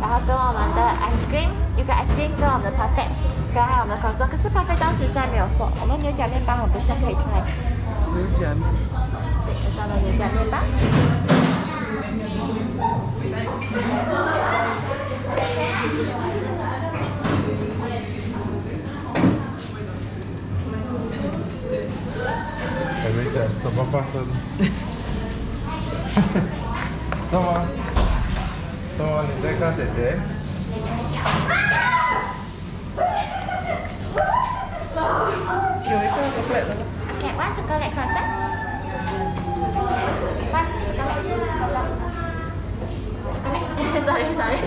然后跟我们的 ice cream，一个 ice cream 跟我们的 parfait，跟还有我们的 croissant，可是 parfait 当时现在没有货，我们牛角面包很不幸可以出来。牛角面。对，我找了牛角面包。还没讲什么发生？什么？什 么？你在看姐姐？有一个都不来了。Okay, one chocolate croissant. One chocolate croissant. Chocolate. sorry, sorry.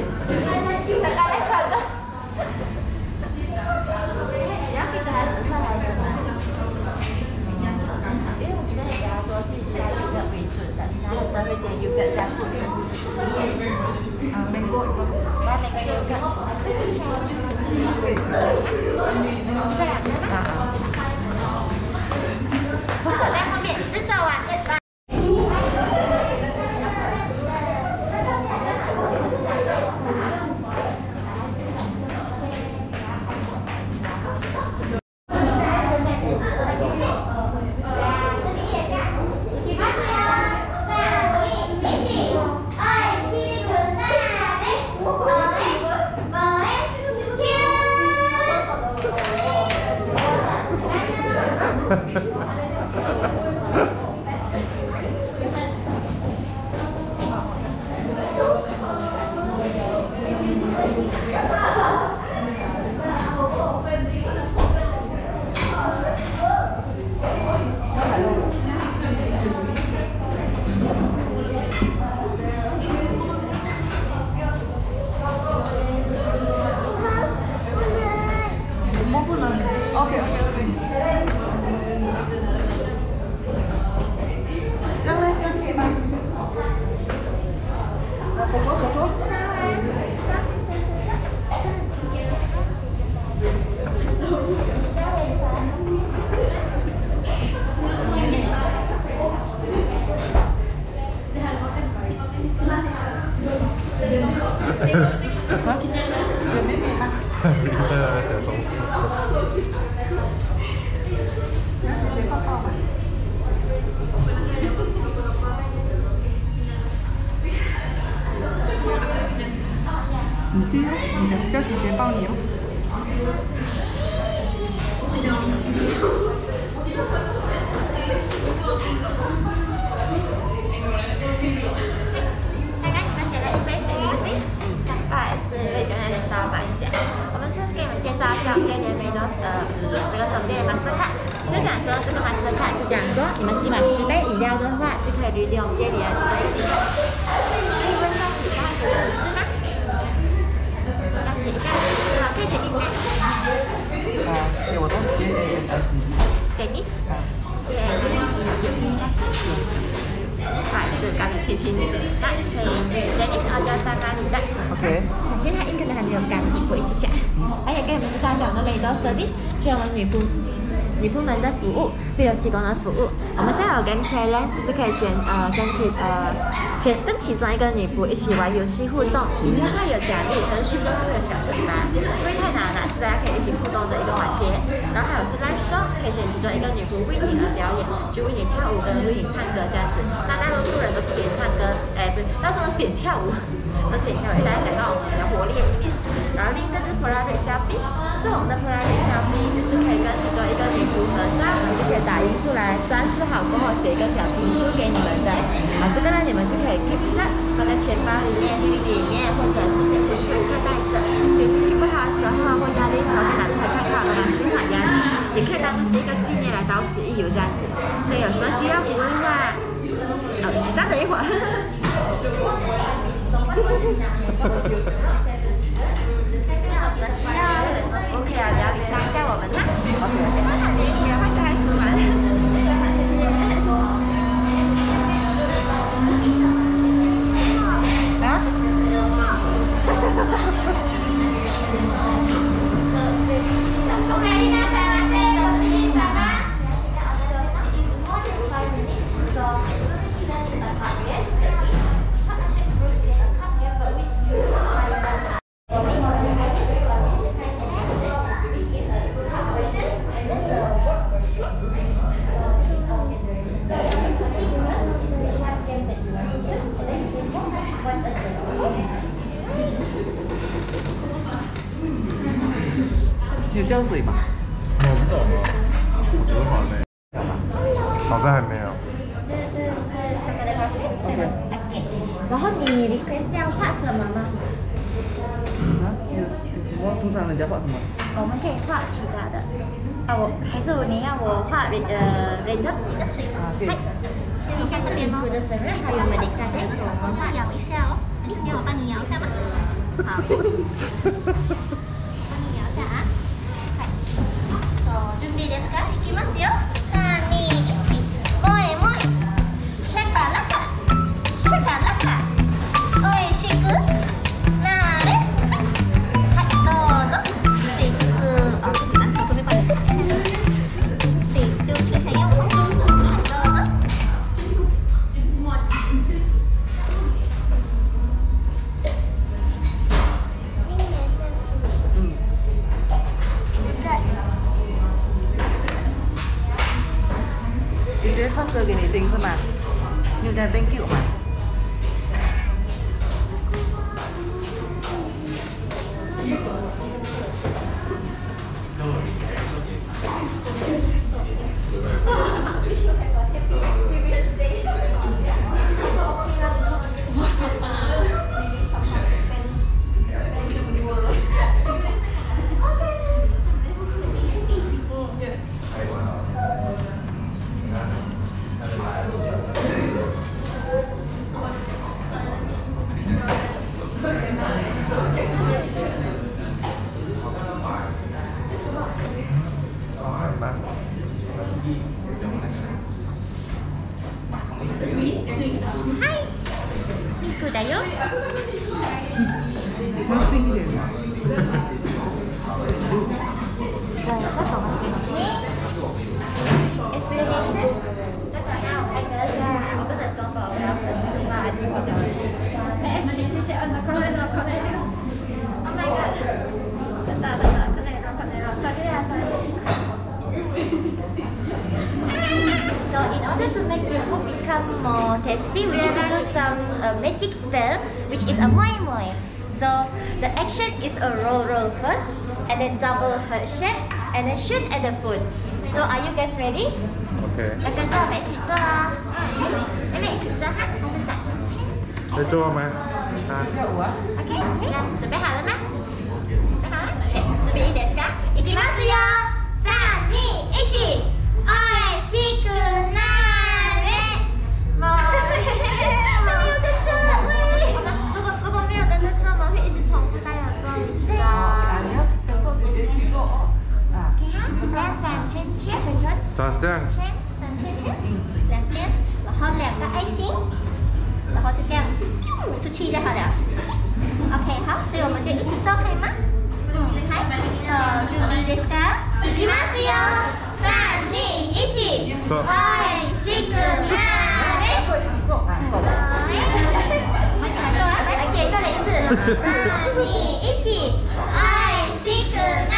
你叫叫姐姐抱你哦。刚刚你们点了一杯水对不？好意思，为刚才有点稍慢一下。我们这次给你们介绍一下我们店里面的呃这个手店 Master Card，就讲说这个 Master Card 是讲说你们集满十杯饮料的话，就可以履历我们店里的其中一个地方。可以问一下喜欢的名字吗？要写一个名字吗？可以写订单。啊，给我都 J A S S E。Janice。啊。Janice。不好意思，刚没听清楚。那所以这是 Janice 澳洲三八零的。OK。首先它 ink 呢还没有干，净过一下。还有跟你们介绍一下我们的 Service，是我们女仆女仆们的服务，会有提供的服务。我们现在有 game challenge，就是可以选呃跟其呃选跟其中一个女仆一起玩游戏互动，赢的话有奖励，跟输的话会有小惩罚。因为太难了，是大家可以一起互动的一个环节。然后还有是 live show，可以选其中一个女仆为你而表演，就为你跳舞跟为你唱歌这样子。那大多数人都是点唱歌，哎不是，大多数都是点跳舞，都是点跳舞，大家感到我们的活力一面。然后另一个是 Polaroid selfie，这是我们的 Polaroid selfie，就是可以跟其中一个女仆合照，并且打印出来，装饰好过后写一个小情书给你们的。啊，这个呢你们就可以 keep 着，放在钱包里面、心里面，或者是写不书可以带着。有心情不好的时候或压力的时候，可以拿出来看看，慢慢舒缓压力，也可以当做是一个纪念来到此一游这样子。所以有什么需要服务的话，呃，请稍等一会儿。Okay, 有浇水吗？我不懂啊，我觉得好像没有，好像还没有。然后你 request 要画什么吗？啊，有有什么？通常人家画什么？我们可以画其他的。啊，我还是你要我画呃 random 的水。啊，对。你看这边哦，的生日还有 medical day，我们画摇一下哦。你给我帮你摇一下吧。好。个呀，这个。So in order to make your food become more tasty, we need to do some uh, magic spell, which is a moi moi. So the action is a roll roll first, and then double heart shape, and then shoot at the food. So are you guys ready? OK，要跟着我们一起做啊！妹妹一起做哈，还是转圈圈在做吗？啊，跳舞啊？ ？OK，那准备好了吗？ 心，然后就这样出去就好了。OK，好，所以我们就一起做，可以吗？嗯，好，手準備ですか？いきますよ。三、二、一。做愛しくなれ。再来一次。三、二、一，愛しくな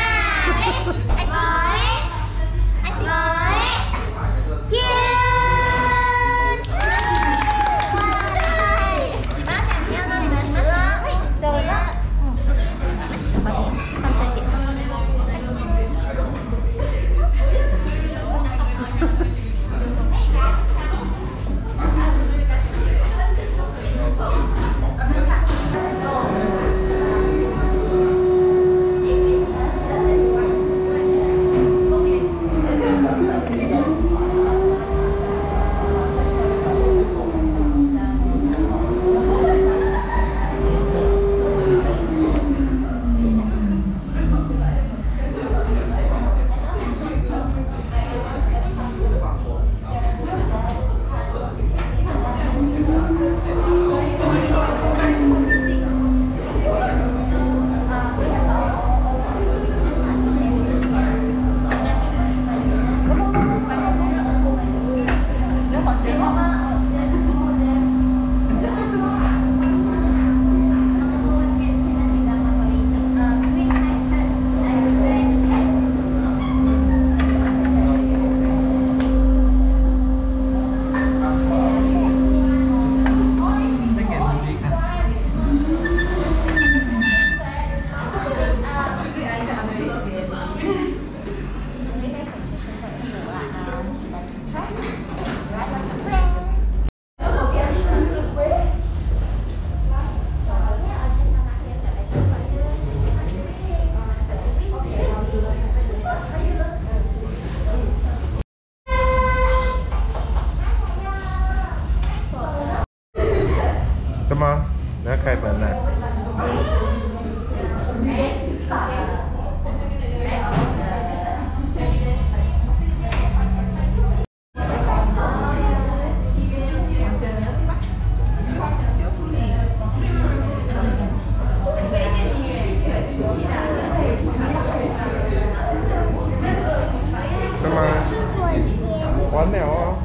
完了哦。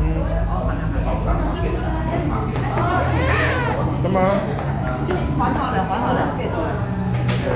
嗯。怎么？还好了，还好了，可以走了。嗯。